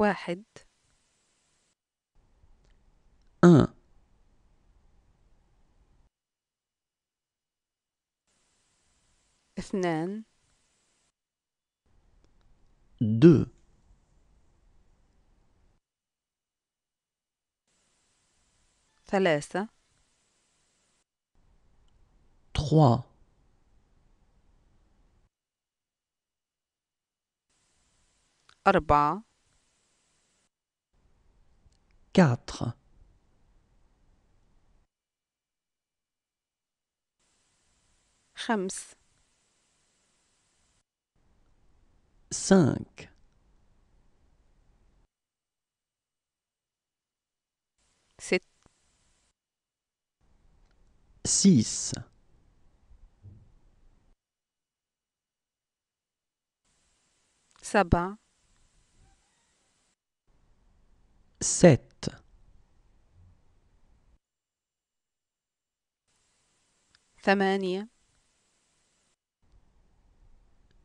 واحد. un, اثنان. deux, ثلاثة. trois, أربعة. quatre, خمس cinq, ست six, سبعة sept, ثمانية.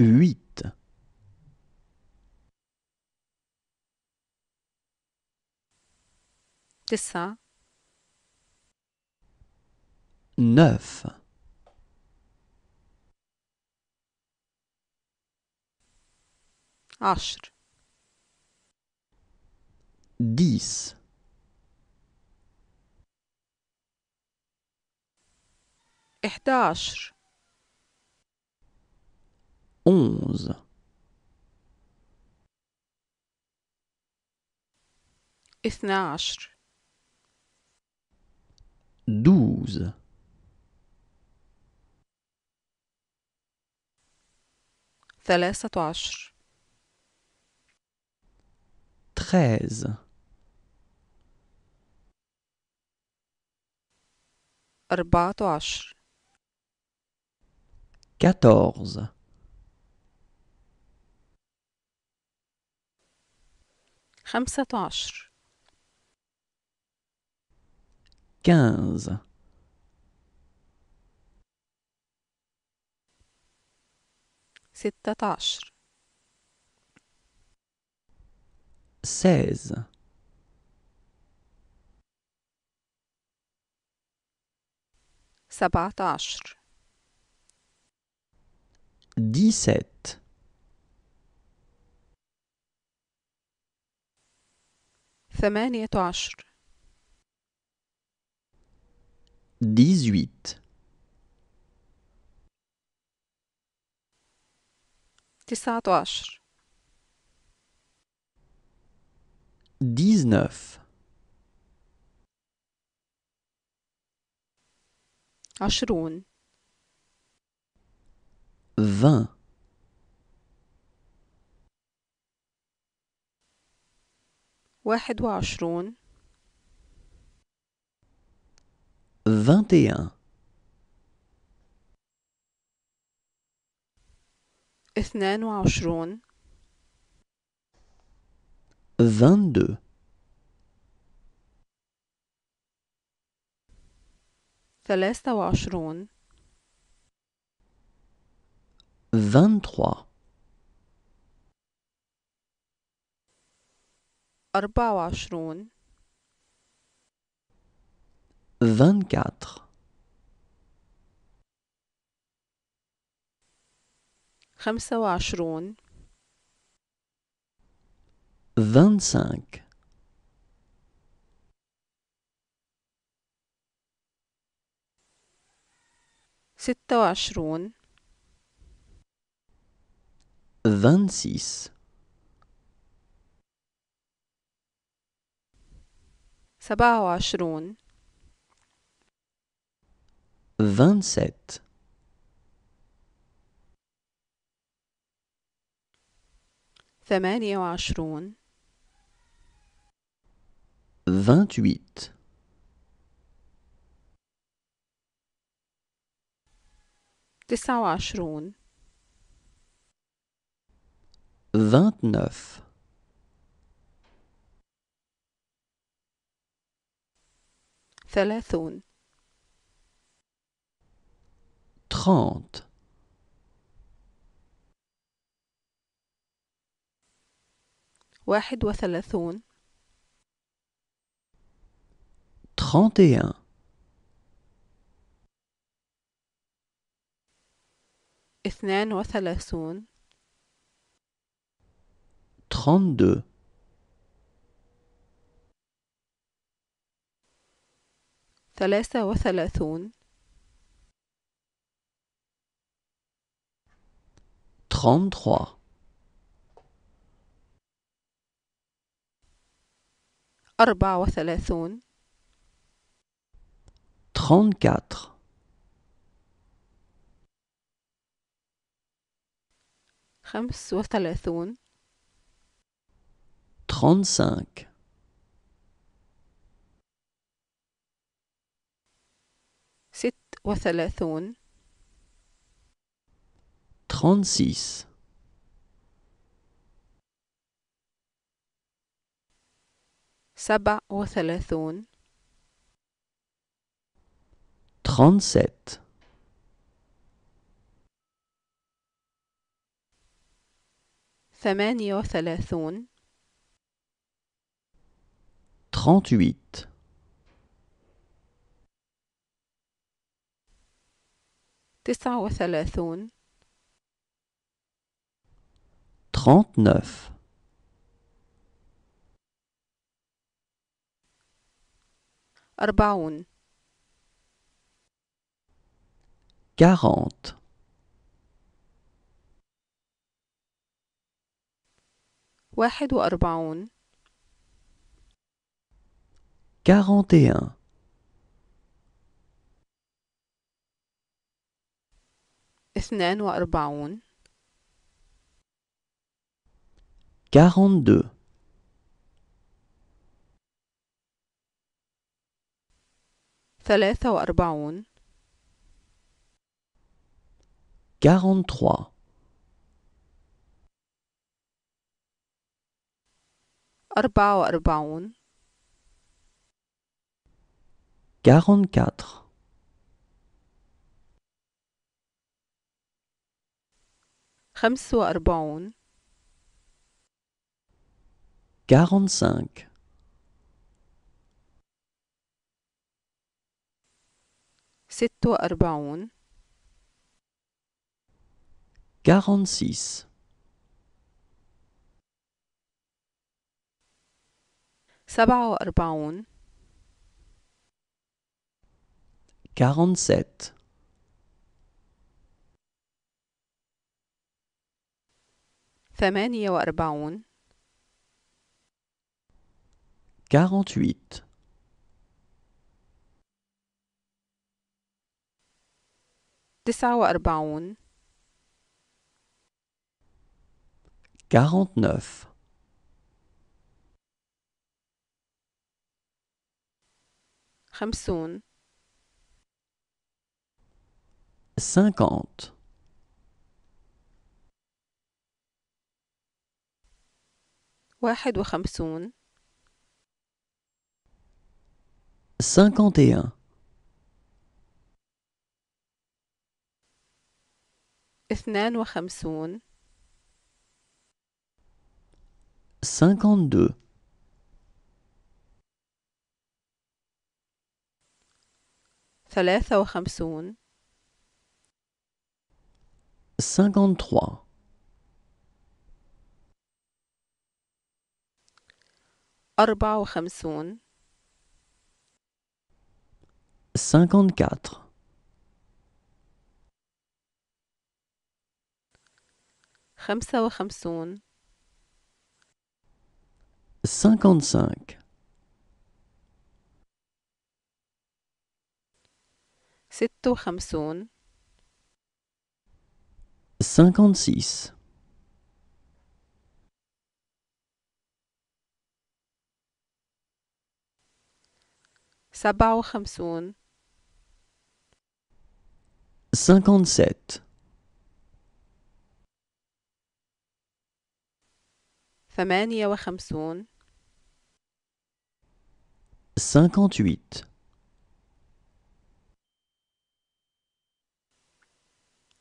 Huit, تسعة. Neuf, عشر. Dix, إحداشر. onze, اثنا عشر douze, ثلاثة عشر. treize, أربعة عشر. Quatorze, خمسة عشر quinze, ستة عشر seize, سبعة عشر dix-sept, ثمانية عشر. dix-huit, تسعة عشر. dix-neuf, عشرون. Vingt, واحد وعشرون. vingt et un, اثنان وعشرون. vingt-deux, ثلاثة وعشرون. Vingt-trois, أربعة وعشرون. vingt-quatre, خمسة وعشرون. vingt-cinq, ستة وعشرون. Vingt-six, سبعة وعشرون vingt-sept, ثمانية وعشرون vingt-huit, تسعة وعشرون vingt-neuf, ثلاثون trente, واحد وثلاثون 31 اثنان وثلاثون 32 ثلاثة وثلاثون. 33 أربعة وثلاثون. 34 خمس وثلاثون. 35 ست وثلاثون. 36 سبع وثلاثون. 37 ثمانية وثلاثون. 38 تسعة وثلاثون 39 أربعون 40 واحد وأربعون 41 اثنان وأربعون. 42 ثلاثة وأربعون. 43 أربعة وأربعون. 44 خمس وأربعون. 45 ست وأربعون. 46 سبعة وأربعون. 47 ثمانية وأربعون. 48 تسعة وأربعون. 49 خمسون. 50 واحد وخمسون. 51 اثنان وخمسون. 52 ثلاثة وخمسون. 53 أربعة وخمسون 54 خمسة وخمسون 55 ست وخمسون 56 سبعة وخمسون 57 ثمانية وخمسون 58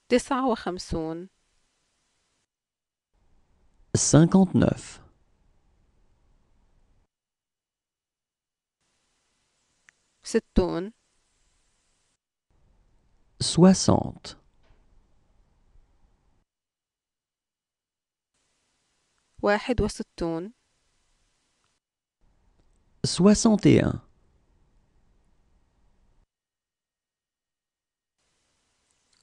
تسعة وخمسون. cinquante-neuf, ستون. soixante, واحد وستون. soixante et un,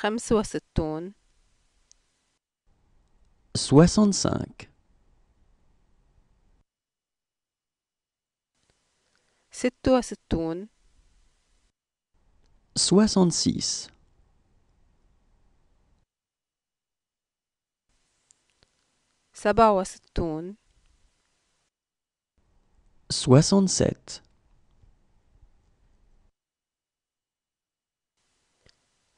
خمسة وستون. soixante-cinq, ستة وستون. soixante-six, سبعة soixante-sept,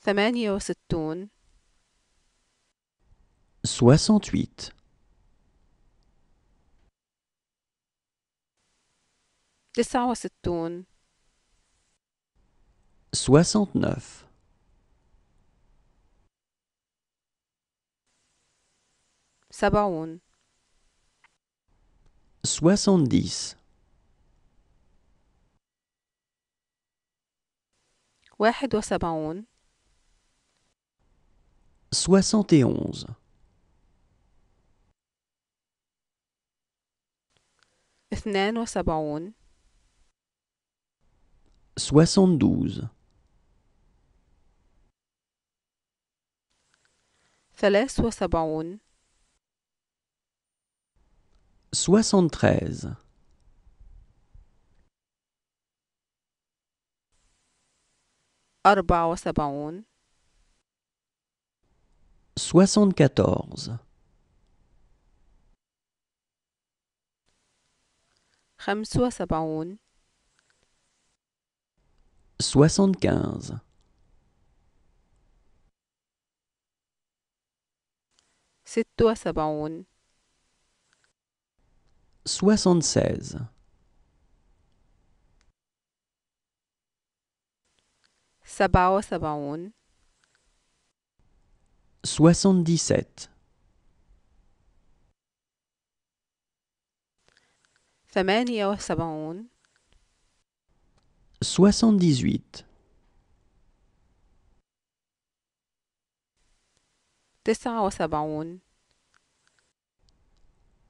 ثمانية وستون. soixante-huit, تسعة وستون. soixante-neuf, سبعون. soixante-dix, واحد وسبعون. soixante et onze, اثنان وسبعون soixante-douze, ثلاث وسبعون soixante-treize, أربعة وسبعون soixante-quatorze, خمس وسبعون soixante-quinze, ست وسبعون soixante-seize, سبعة وسبعون soixante-dix-sept, ثمانية وسبعون soixante-dix-huit, تسعة وسبعون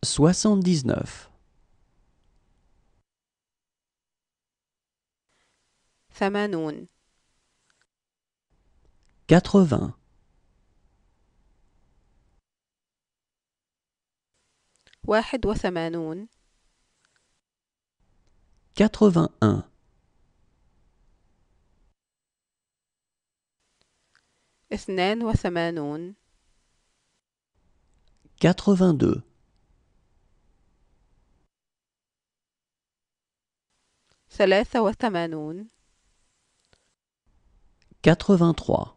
soixante-dix-neuf, ثمانون quatre-vingts, واحد وثمانون quatre-vingt-un, اثنان وثمانون quatre-vingt-deux, ثلاثة وثمانون quatre-vingt-trois,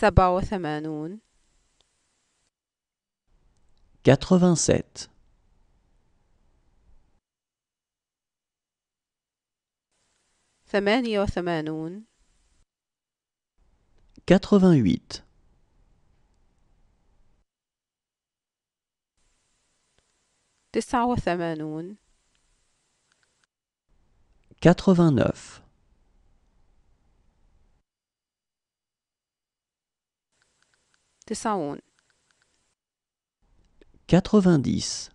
سبعة وثمانون quatre-vingt-sept, ثمانية وثمانون quatre-vingt-huit, تسعة وثمانون quatre-vingt-neuf, تسعون quatre-vingt-dix,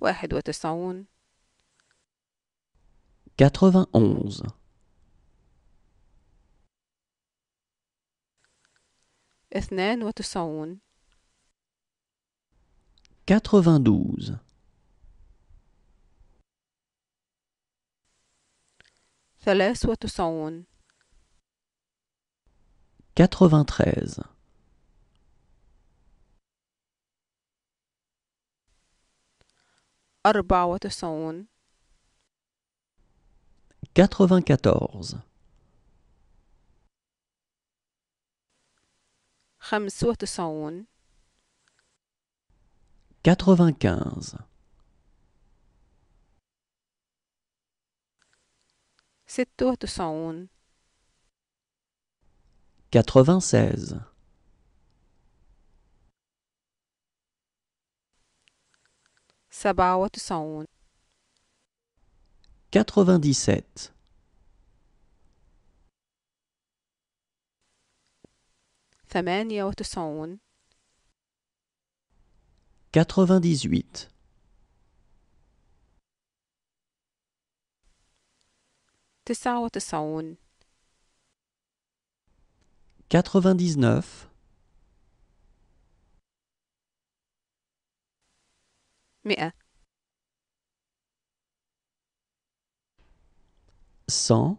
واحد وتسعون quatre-vingt-onze, اثنان وتسعون quatre-vingt-douze, ثلاث وتسعون 93 أربع وتسعون 94 خمس وتسعون 95 ست وتسعون 96 سبعة وتسعون 97 ثمانية وتسعون 98 تسعة وتسعون quatre-vingt-dix-neuf. Hein. Cent.